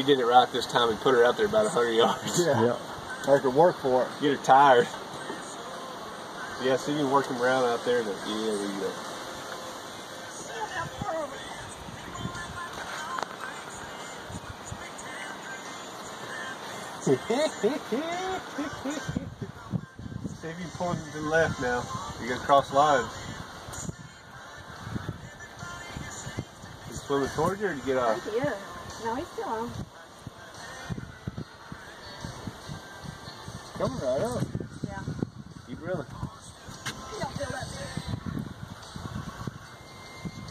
He did it right this time and put her out there about 100 yards. Yeah. Yeah. Make her work for it. Get her tired. Yeah, so you can work him around out there. To, yeah, there you go. See if you pull to the left now. You're gonna cross lines. You swimming towards you or to get off? Thank you. No, he's still on. Coming right up. Yeah. Keep reeling. He don't feel that big.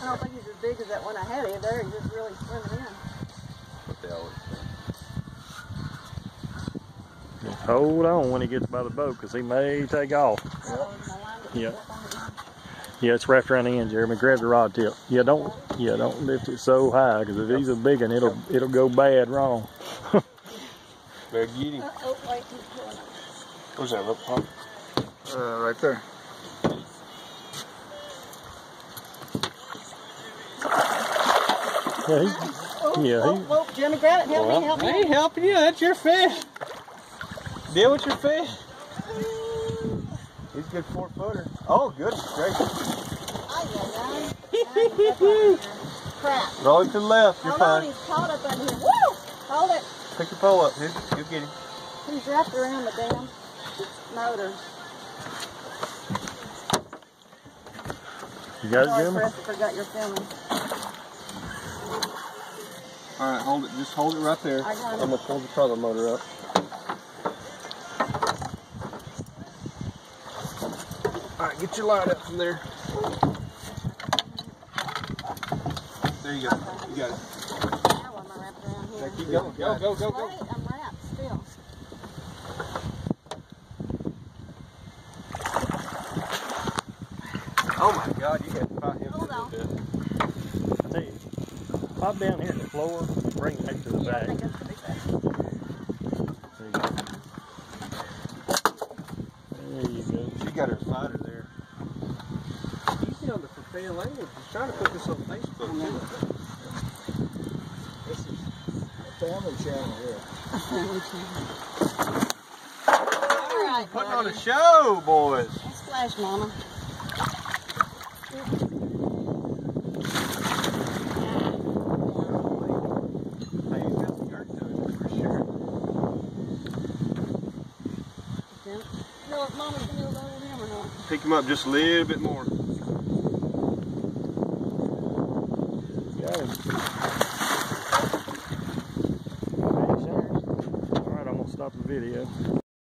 I don't think he's as big as that one I had in there. He's just really swimming in. What the hell say. Just hold on when he gets by the boat because he may take off. Line gets Yeah. up on the- Yeah, it's wrapped around the end, Jeremy. Grab the rod tip. Yeah, don't yeah, don't lift it so high because if he's a big one, it'll it'll go bad wrong. Better get him. Uh, oh, wait, he's pulling it. Where's that rope, Pop? Uh, right there. Yeah, he's, Oh, Yeah, oh, he- oh, Jimmy, grab it. Help Well, me, help I me. ain't helping you. That's your fish. Deal with your fish. He's a good four footer. Oh, goodness gracious. Ay, ay, ay. Crap. Roll him to the left. You're Hold on, fine. he's caught up under here. Woo! Hold it. Pick your pole up. Here's, you get him. He's wrapped around the damn motor. you got it? Chris, I forgot you're filming. All right, hold it. Just hold it right there. I got it. I'm gonna pull the trolling motor up. All right, get your line up from there. There you go. You got it. Now I'm wrapped. Keep going. Go, go, go, go. Wait, I'm wrapped still. Oh my God, you got to fight him. Hold on. I tell you, pop down here on the floor, bring it back to the Yeah, back. think that's pretty fast. There you go. There you go. She got her fighter there. On the profane language. He's trying to put this on Facebook. This is a family channel here. All right, Putting on a show, boys. Let's Mama. Hey, he's got some jerk to him for sure. Jim. You know if Mama's gonna go over him or not? Pick him up just a little bit more. Got him. All right, I'm gonna stop the video.